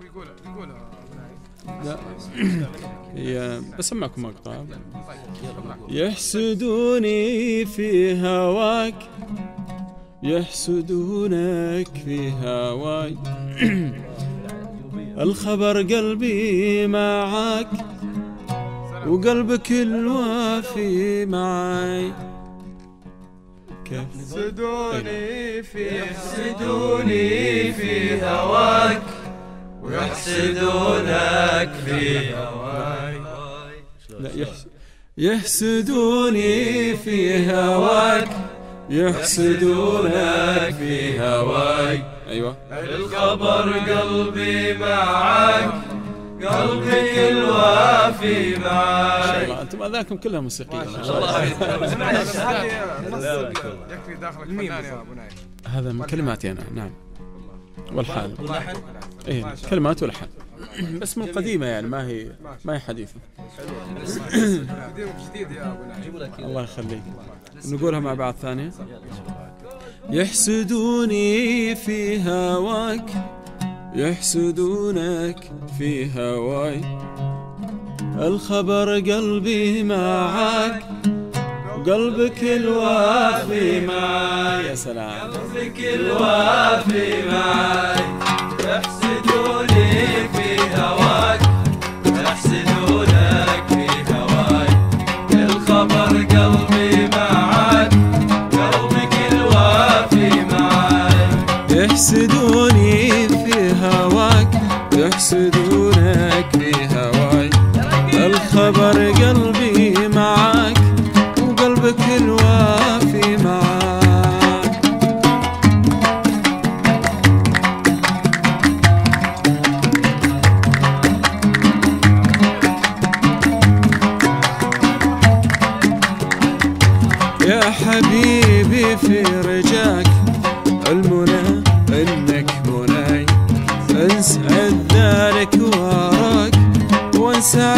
بيقول لا. يا بسمعكم مقطع يحسدوني في هواك. يحسدونك في هواي الخبر قلبي معاك. وقلبك الوافي معاي. كيف يحسدوني في يحسدوني في هواك ويحسدونك في هواي لا يحس يحسدوني في هواك يحسدونك في هواي أيوه. الخبر قلبي معاك قلبك الوافي معاك الله. أنتم اذانكم كلها موسيقية. ما شاء الله يكفي داخلك فنان يا أبو نايف هذا من كلماتي أنا. نعم. والحال إيه كلمات والحان بس من قديمة يعني ما هي ما هي حديثة. قديم جديد يا أبو نايف الله يخليك. نقولها مع بعض ثانية. يحسدوني في هواك. يحسدونك في هواي. الخبر قلبي معاك قلبك الوافي معاي يا سلام. قلبك الوافي معاي يحسدوني في هواك يحسدونك في هواي الخبر قلبي معاك قلبك الوافي معاي يحسدوني في هواك يحسدونك الوافي معاك. يا حبيبي في رجاك المنى إنك مناي. انسى ذلك وراك وانسى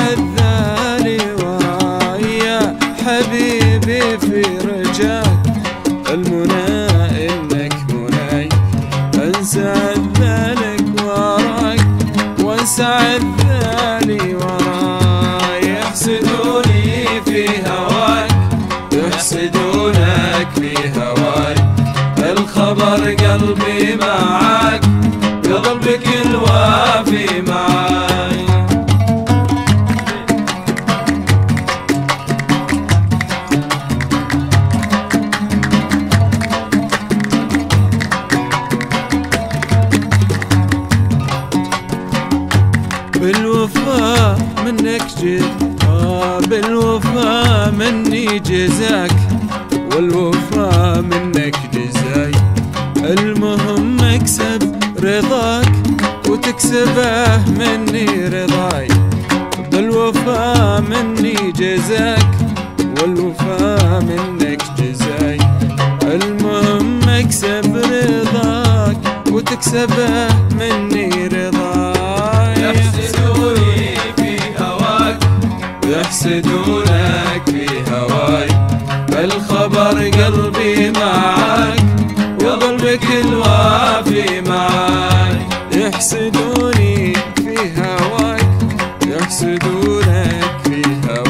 وانسى ذالي وراي يحسدوني في هواك يحسدونك في هواي الخبر قلبي معاك. منك جيت آه بالوفا مني جزاك والوفا منك جزاي المهم اكسب رضاك وتكسبه مني رضاي بالوفا مني جزاك والوفا منك جزاي المهم اكسب رضاك وتكسبه معاك وقلبك الوافي معاي يحسدوني في هواك يحسدونك في هواي